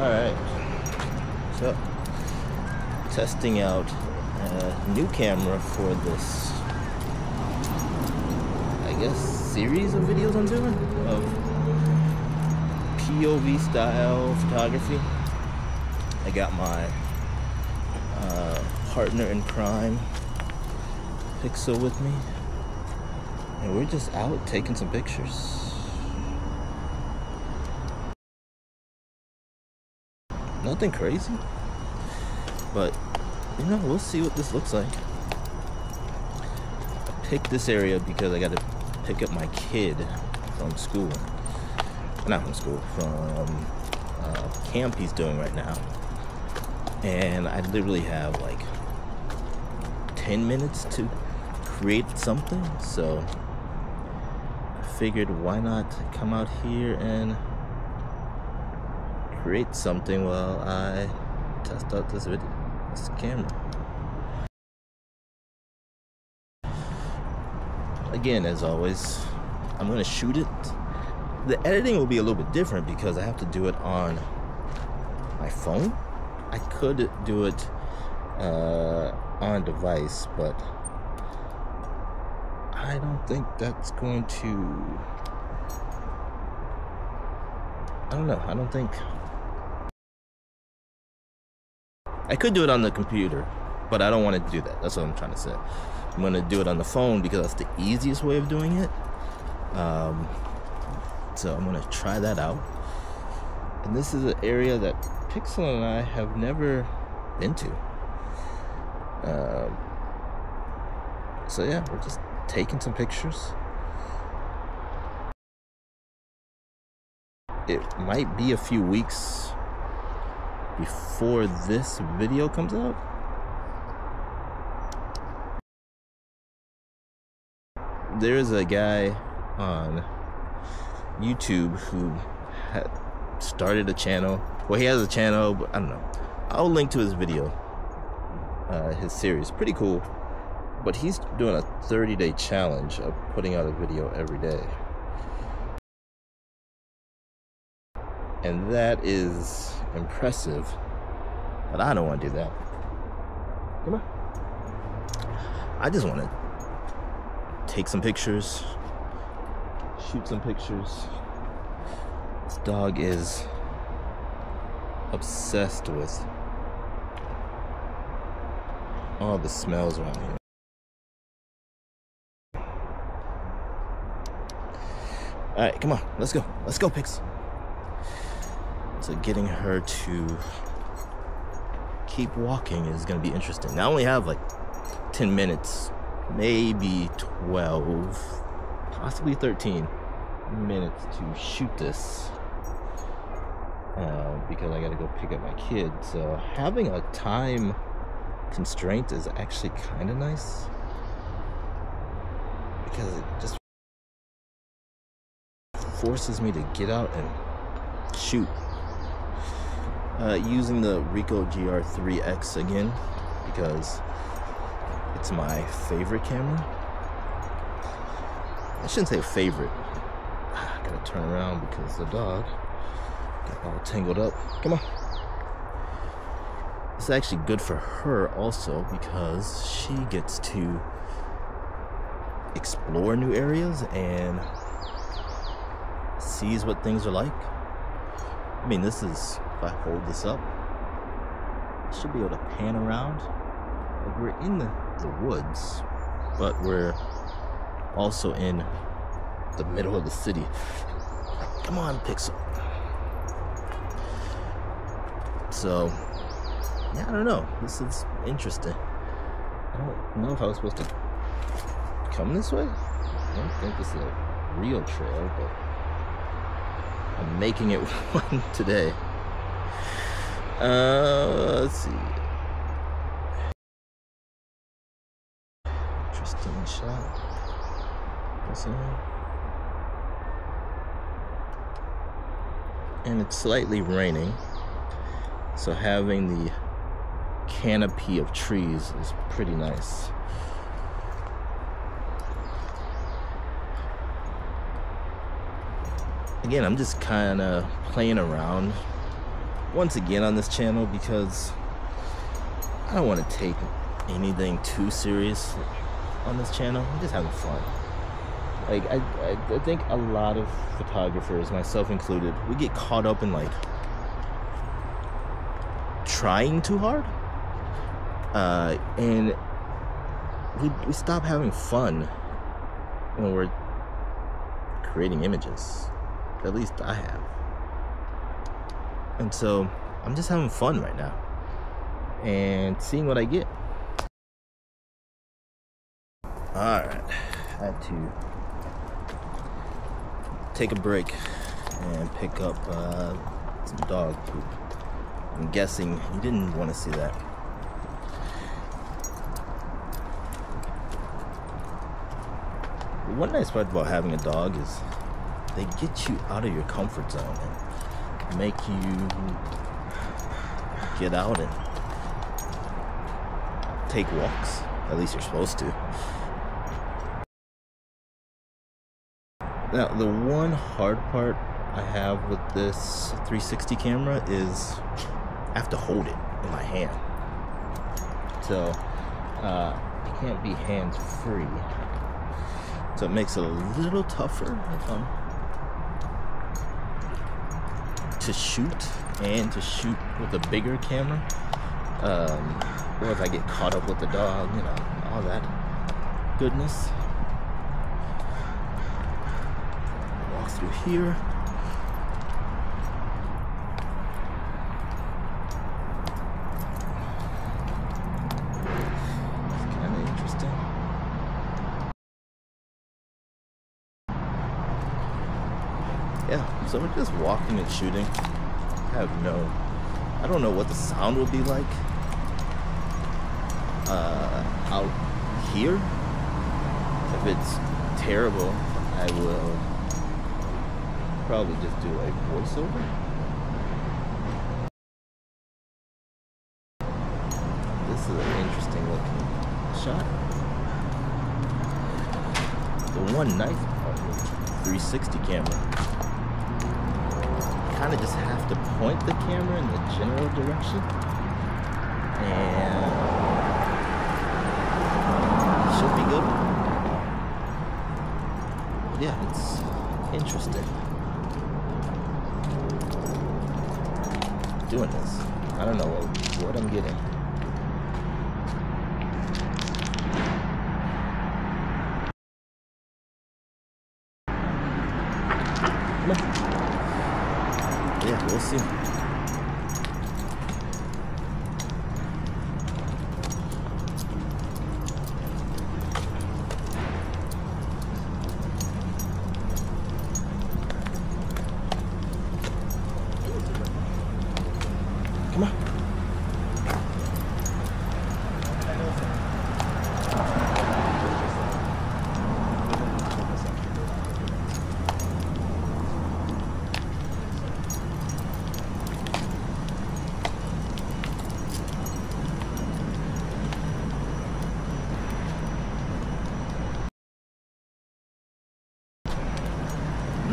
Alright. So, testing out a new camera for this, I guess, series of videos I'm doing of POV style photography. I got my uh, partner in crime, Pixel, with me. And we're just out taking some pictures. Nothing crazy. But, you know, we'll see what this looks like. I picked this area because I got to pick up my kid from school. Not from school, from uh, camp he's doing right now. And I literally have like 10 minutes to create something. So I figured why not come out here and create something while I test out this video, this camera. Again, as always, I'm gonna shoot it. The editing will be a little bit different because I have to do it on my phone. I could do it uh, on device, but I don't think that's going to. I don't know. I don't think I could do it on the computer, but I don't want to do that. That's what I'm trying to say. I'm going to do it on the phone because that's the easiest way of doing it. Um, so I'm going to try that out. And this is an area that Pixel and I have never been to. Um, so yeah, we're just taking some pictures. It might be a few weeks before this video comes out. There is a guy on YouTube who had started a channel. Well, he has a channel, but I don't know. I'll link to his video, uh, his series. Pretty cool. But he's doing a 30 day challenge of putting out a video every day. And that is impressive. But I don't want to do that. Come on. I just want to take some pictures, shoot some pictures. This dog is obsessed with all the smells around here. All right, come on, let's go. Let's go, Pix. So getting her to keep walking is going to be interesting. Now I only have like 10 minutes, maybe 12, possibly 13 minutes to shoot this uh, because I got to go pick up my kid. So having a time constraint is actually kind of nice because it just forces me to get out and shoot uh, using the Ricoh GR3X again because it's my favorite camera. I shouldn't say favorite. I gotta turn around because the dog got all tangled up. Come on. It's actually good for her also because she gets to explore new areas and sees what things are like. I mean, this is if I hold this up, I should be able to pan around. Like we're in the, the woods, but we're also in the middle of the city. Come on, Pixel. So, yeah, I don't know. This is interesting. I don't know if I was supposed to come this way. I don't think this is a real trail, but I'm making it one today. Uh, let's see. Interesting shot. And it's slightly raining. So having the canopy of trees is pretty nice. Again, I'm just kind of playing around once again on this channel because I don't want to take anything too serious on this channel. I'm just having fun. Like I, I, I think a lot of photographers, myself included, we get caught up in like trying too hard, uh, and we we stop having fun when we're creating images. At least I have. And so I'm just having fun right now and seeing what I get. Alright, I had to take a break and pick up uh, some dog poop. I'm guessing you didn't want to see that. One nice part about having a dog is they get you out of your comfort zone make you get out and take walks. At least you're supposed to. Now, the one hard part I have with this 360 camera is I have to hold it in my hand. So, uh, it can't be hands free. So it makes it a little tougher if I'm to shoot and to shoot with a bigger camera. Um, or if I get caught up with the dog, you know, all that goodness. Walk through here. So we're just walking and shooting. I have no, I don't know what the sound will be like uh, out here. If it's terrible, I will probably just do a voiceover. This is an interesting looking shot. The one with 360 camera kind of just have to point the camera in the general direction. And should be good. Yeah it's interesting. Doing this. I don't know what, what I'm getting Come on. Yeah, we'll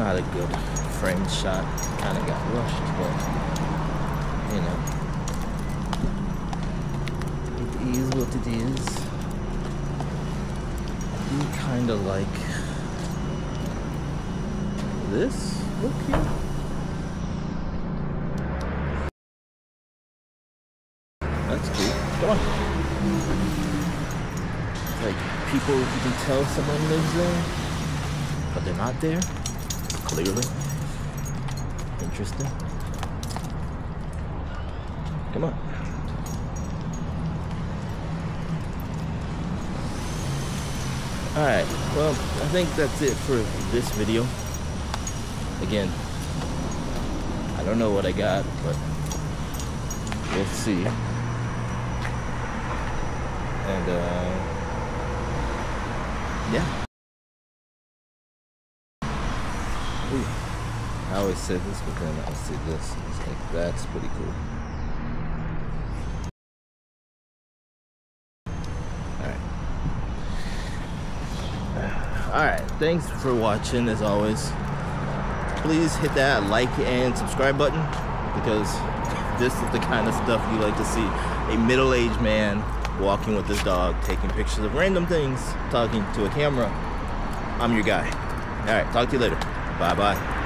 Not a good frame shot. Kind of got rushed, but you know, it is what it is. Do kind of like this look here. That's cool. Come on. Like people you can tell someone lives there, but they're not there. Clearly. Interesting. Come on. Alright, well, I think that's it for this video. Again, I don't know what I got, but we'll see. And, uh, yeah. Ooh. I always say this, but then I say this. It's like, that's pretty cool. Alright. Alright, thanks for watching as always. Please hit that like and subscribe button because this is the kind of stuff you like to see. A middle-aged man walking with his dog, taking pictures of random things, talking to a camera. I'm your guy. All right, talk to you later. Bye bye.